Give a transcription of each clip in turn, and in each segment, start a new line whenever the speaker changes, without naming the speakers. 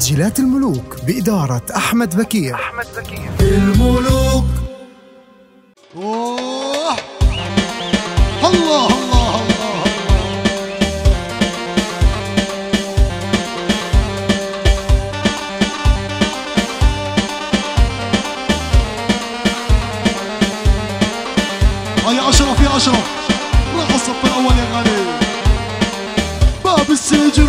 تسجيلات الملوك بإدارة أحمد بكير. أحمد بكير
الملوك. أوه. الله الله الله الله. يا أشرف يا أشرف. راح الصف الأول يا غالي. باب السجن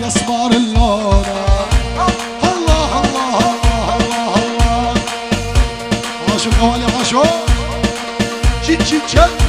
الأصبار اللونة الله الله الله الله الله عاشق أولي عاشق جيت جيت جيت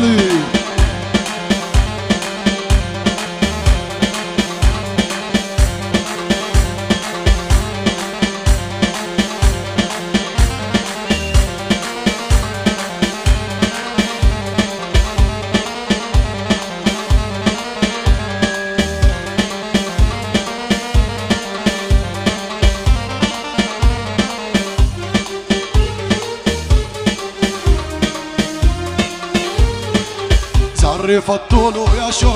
parler يفضلوا يا شو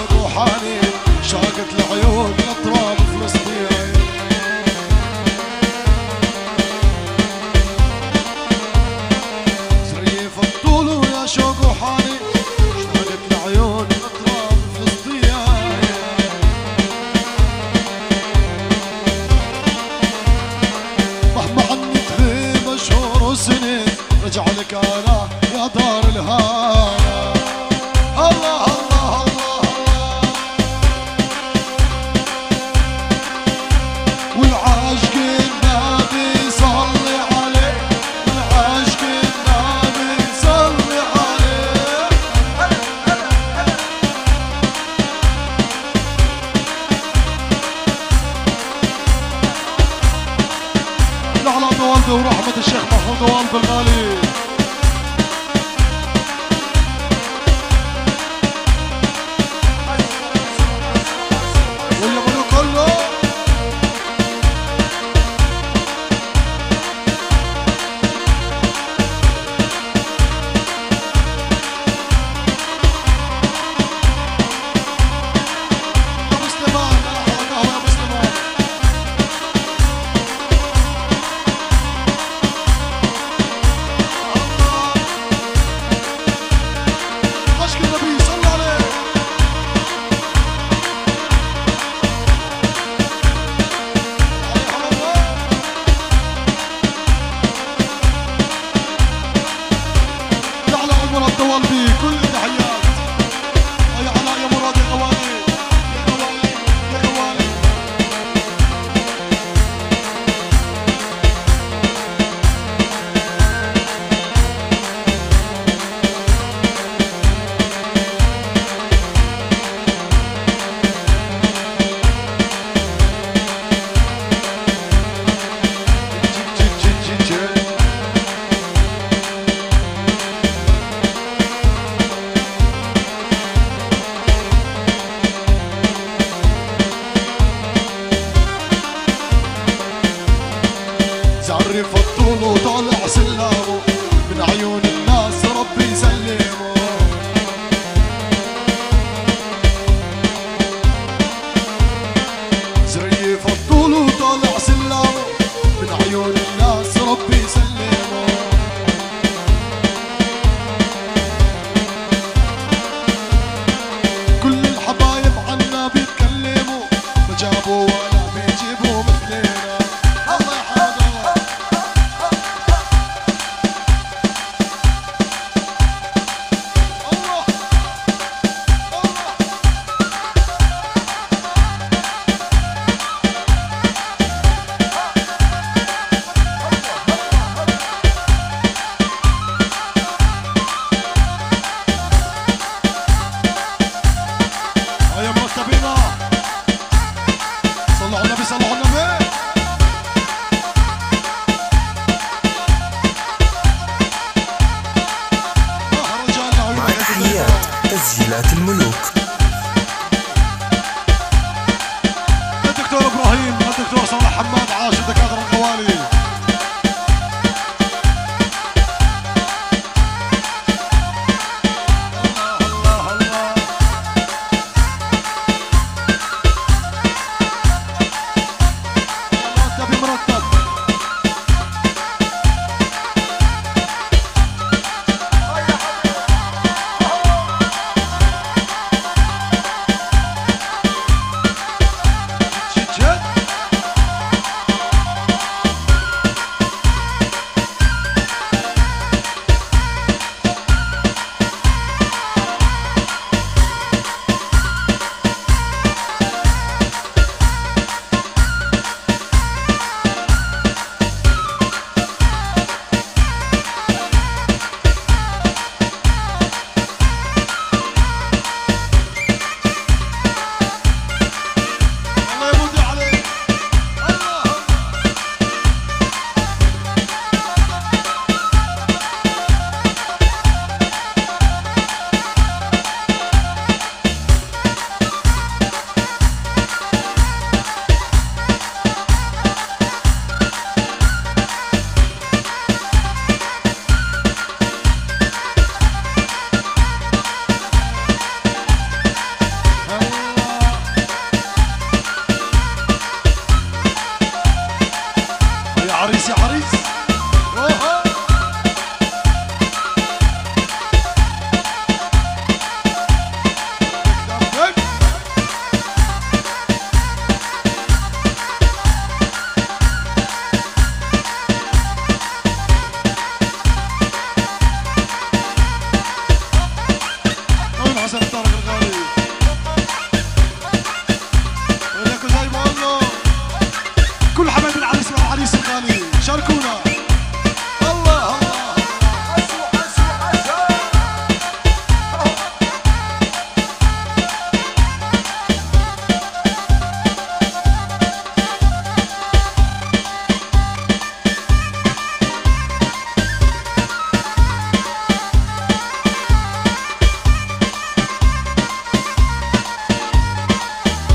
Mas Antônio Gregório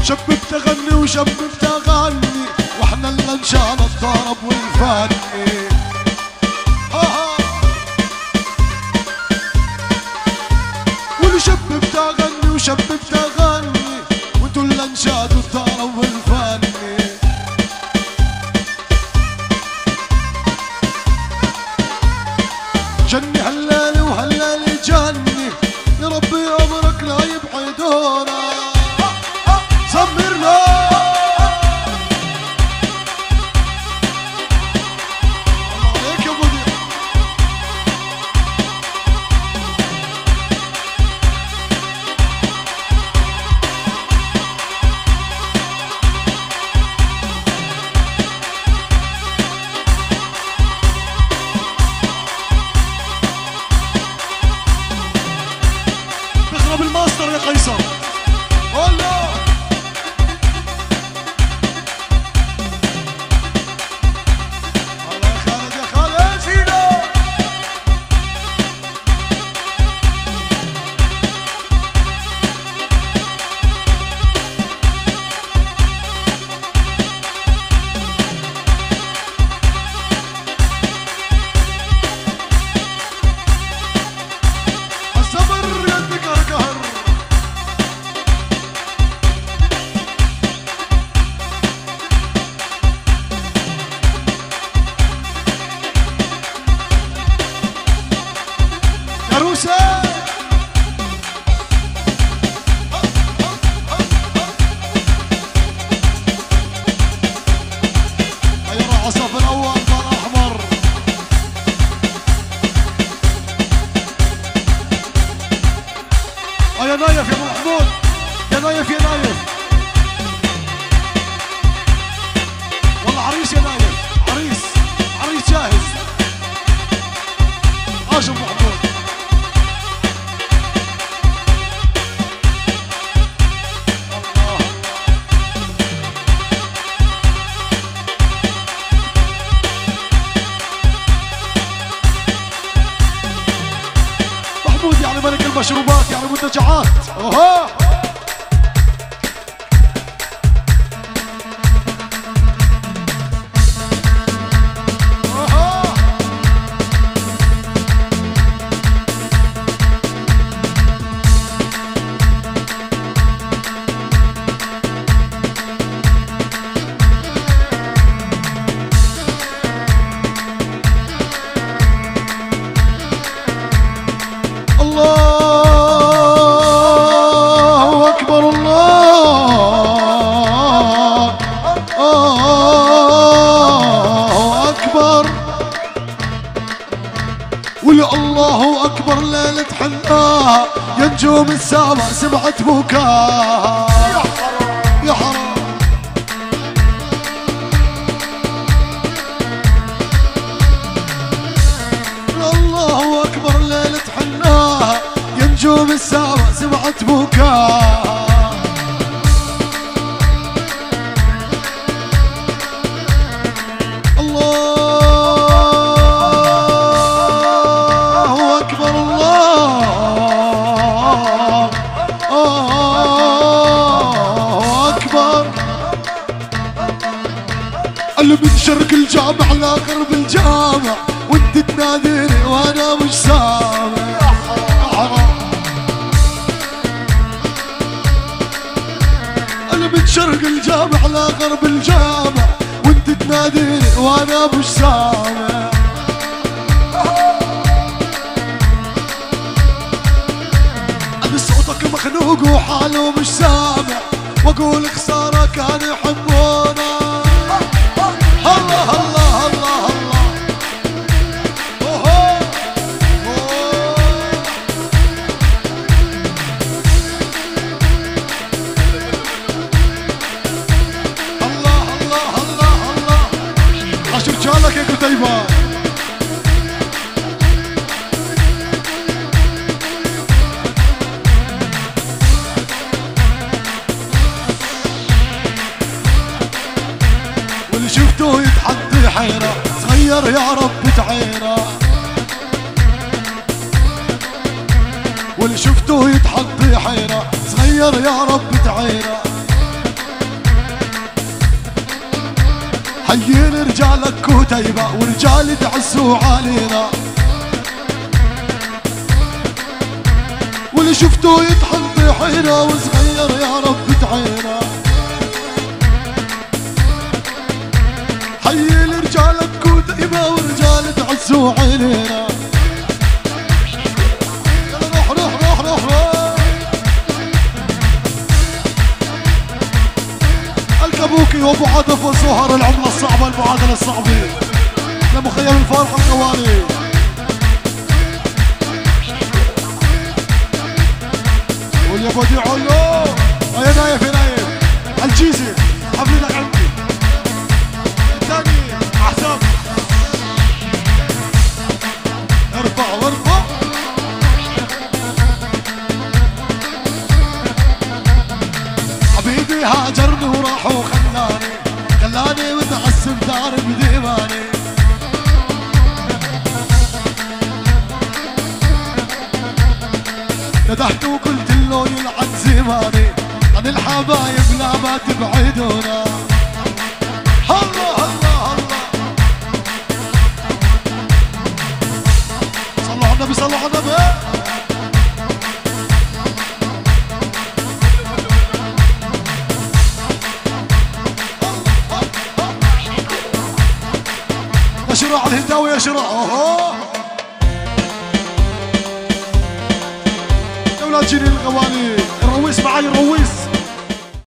شب بتغني وشب بتغني وإحنا اللي إن شاء الله الضرب والفني. قيصر. لقيصر الهدايا في ابو محمود ملك المشروبات يعني منتجعات نجوم السما سمعت بكاها يا حرام. الله أكبر ليلة حناها. يا نجوم السما سمعت بكاها الجامع لغرب الجامع وانت تناديني وأنا مش سامع. اللي من شرق الجامع لغرب الجامع وانت تناديني وأنا مش سامع أنا صوتك مخنوق وحاله مش سامع وأقول خسارة كان يحبونا شفته يتحدي حيرة صغير يا رب تعيرة. واللي شفته يتحدي حيرة. صغير يا رب تعيرة. حيين رجالك كتيبة ورجال تعسوا علينا. واللي شفته يتحدي حيرة وصغير يا رب علينا يلا روح روح روح روح روح الكبوكي وابو عدف وزهر العملة الصعبة المعادلة الصعبة لمخيم الفارق القواني قول يا بديع علو يا نايف يا لا ما تبعدونا. الله الله الله صلوا على النبي صلوا على النبي. شراع الهداوي يا شراع. يا ولاد جيل الغوالي الرويس معاي الرويس.